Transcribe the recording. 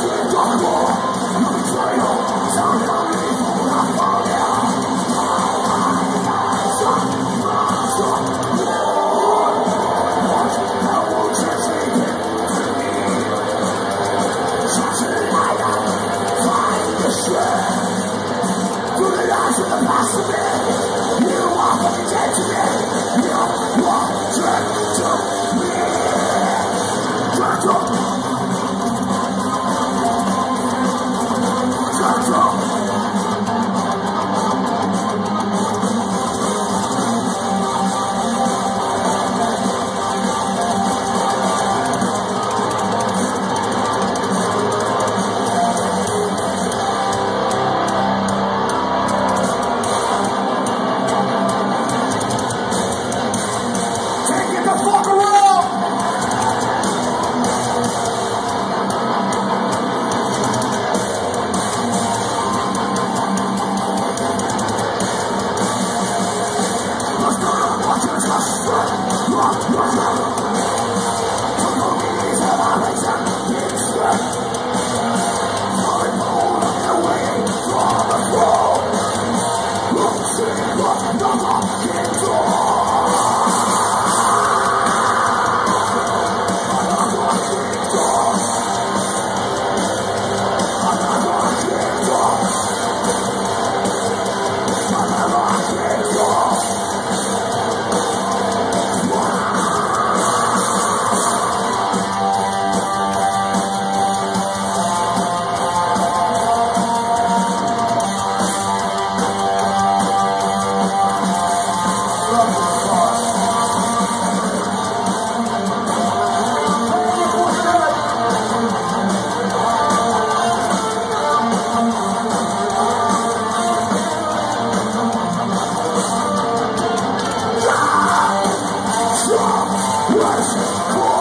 最光火，让你最后想要你不能放掉。Let's!